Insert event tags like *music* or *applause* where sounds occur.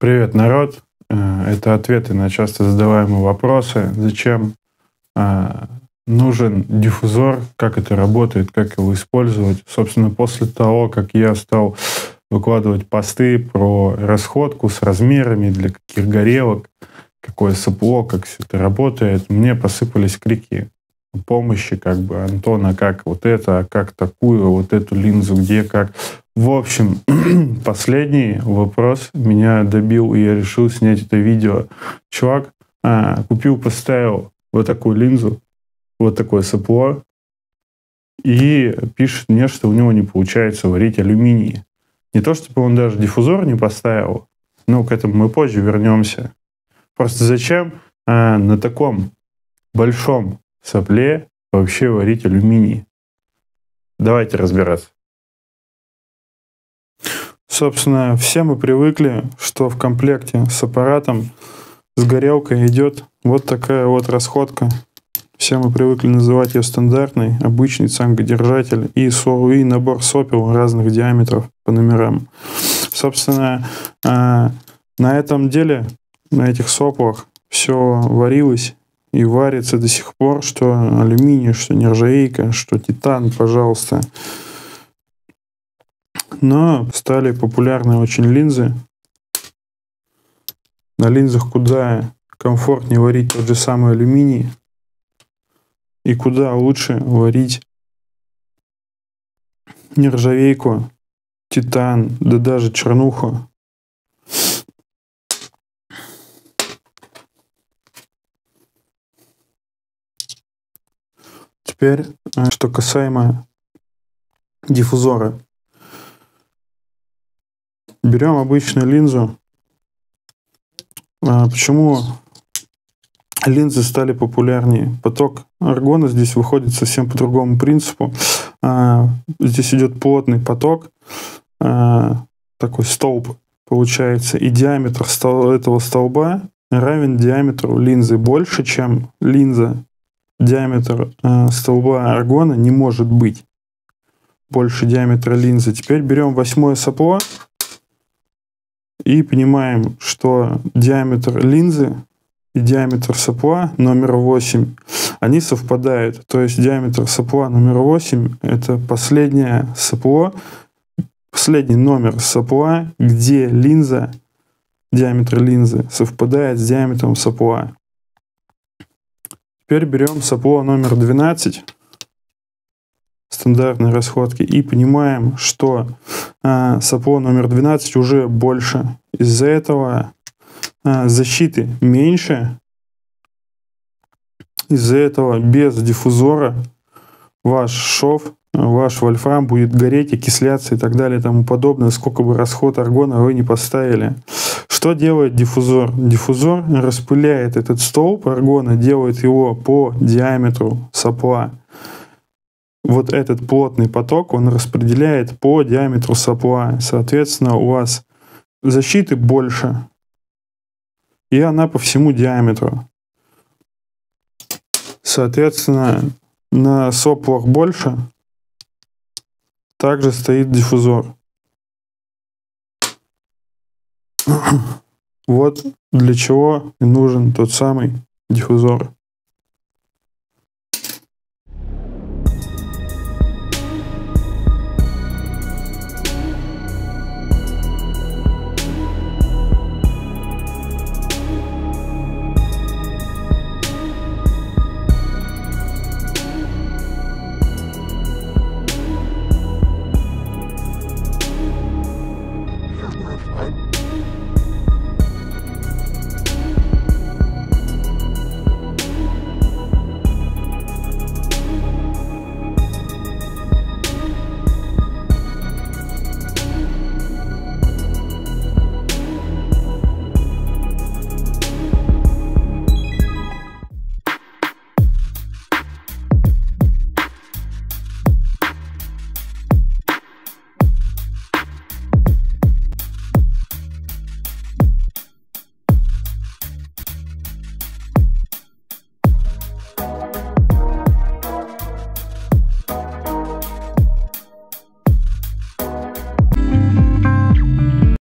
Привет, народ. Э, это ответы на часто задаваемые вопросы. Зачем э, нужен диффузор, как это работает, как его использовать. Собственно, после того, как я стал выкладывать посты про расходку с размерами, для каких горелок, какое сопло, как все это работает, мне посыпались крики помощи, как бы, Антона, как вот это, а как такую, вот эту линзу, где, как. В общем, *clears throat* последний вопрос меня добил, и я решил снять это видео. Чувак а, купил, поставил вот такую линзу, вот такое сопло, и пишет мне, что у него не получается варить алюминий. Не то, чтобы он даже диффузор не поставил, но к этому мы позже вернемся. Просто зачем а, на таком большом сопле вообще варить алюминий? Давайте разбираться. Собственно, все мы привыкли, что в комплекте с аппаратом, с горелкой идет вот такая вот расходка. Все мы привыкли называть ее стандартной, обычный цангодержатель и, со, и набор сопел разных диаметров по номерам. Собственно, а, на этом деле, на этих соплах все варилось и варится до сих пор, что алюминий, что нержавейка, что титан, пожалуйста. Но стали популярны очень линзы. На линзах куда комфортнее варить тот же самый алюминий и куда лучше варить нержавейку, титан, да даже чернуху. Теперь, э, что касаемо диффузора. Берем обычную линзу. А почему линзы стали популярнее? Поток аргона здесь выходит совсем по другому принципу. А, здесь идет плотный поток, а, такой столб получается, и диаметр этого столба равен диаметру линзы больше, чем линза диаметр столба аргона не может быть больше диаметра линзы. Теперь берем восьмое сопло и понимаем, что диаметр линзы и диаметр сопла номер 8, они совпадают. То есть диаметр сопла номер 8 это последнее сопло, последний номер сопла, где линза, диаметр линзы совпадает с диаметром сопла. Теперь берем сопло номер 12 стандартной расходки и понимаем, что э, сопло номер 12 уже больше. Из-за этого э, защиты меньше. Из-за этого без диффузора ваш шов ваш вольфрам будет гореть, окисляться и так далее и тому подобное, сколько бы расход аргона вы не поставили. Что делает диффузор? Диффузор распыляет этот столб аргона, делает его по диаметру сопла. Вот этот плотный поток он распределяет по диаметру сопла. Соответственно, у вас защиты больше, и она по всему диаметру. Соответственно, на соплах больше, также стоит диффузор. *coughs* Вот для чего нужен тот самый диффузор.